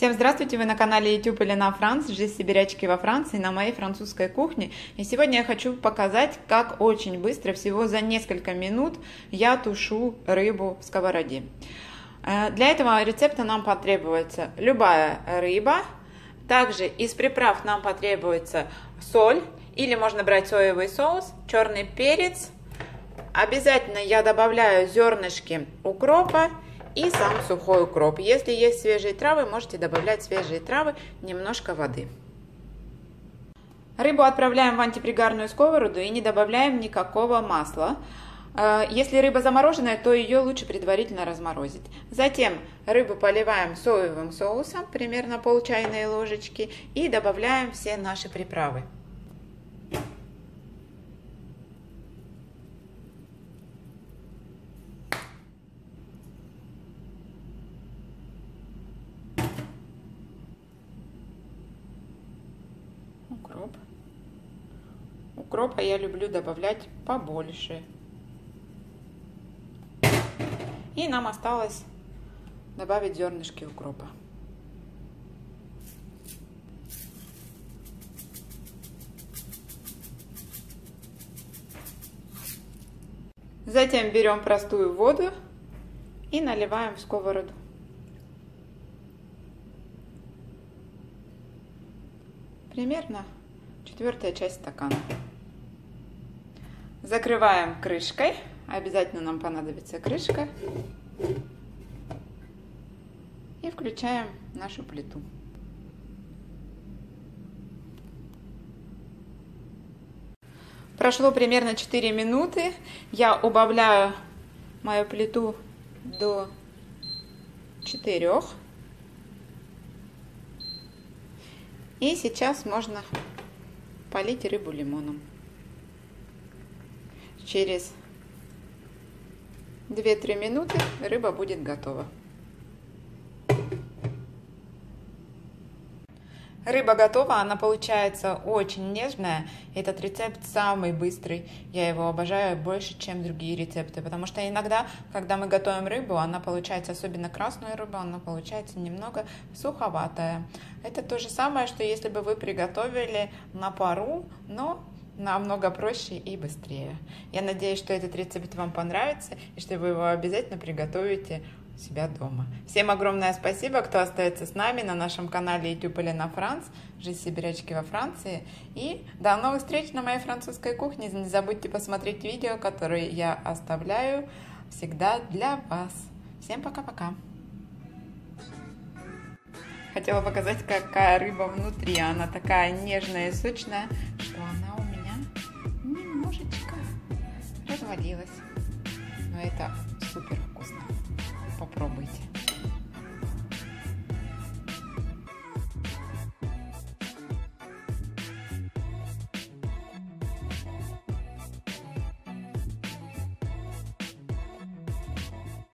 Всем здравствуйте, вы на канале YouTube Елена Франц, жизнь сибирячки во Франции, на моей французской кухне. И сегодня я хочу показать, как очень быстро, всего за несколько минут, я тушу рыбу в сковороде. Э, для этого рецепта нам потребуется любая рыба. Также из приправ нам потребуется соль, или можно брать соевый соус, черный перец. Обязательно я добавляю зернышки укропа и сам сухой укроп. Если есть свежие травы, можете добавлять свежие травы, немножко воды. Рыбу отправляем в антипригарную сковороду и не добавляем никакого масла. Э, если рыба замороженная, то ее лучше предварительно разморозить. Затем рыбу поливаем соевым соусом, примерно пол чайной ложечки, и добавляем все наши приправы. укроп. Укропа я люблю добавлять побольше. И нам осталось добавить зернышки укропа. Затем берем простую воду и наливаем в сковороду. Примерно четвертая часть стакана. Закрываем крышкой. Обязательно нам понадобится крышка. И включаем нашу плиту. Прошло примерно 4 минуты. Я убавляю мою плиту до 4. И сейчас можно полить рыбу лимоном. Через 2-3 минуты рыба будет готова. Рыба готова, она получается очень нежная. Этот рецепт самый быстрый. Я его обожаю больше, чем другие рецепты. Потому что иногда, когда мы готовим рыбу, она получается, особенно красную рыбу, она получается немного суховатая. Это то же самое, что если бы вы приготовили на пару, но намного проще и быстрее. Я надеюсь, что этот рецепт вам понравится и что вы его обязательно приготовите себя дома. Всем огромное спасибо, кто остается с нами на нашем канале YouTube Елена Франц, жизнь сибирячки во Франции. И до новых встреч на моей французской кухне. Не забудьте посмотреть видео, которые я оставляю всегда для вас. Всем пока-пока. Хотела показать, какая рыба внутри. Она такая нежная и сочная, развалилась. Но это супер вкусно попробуйте.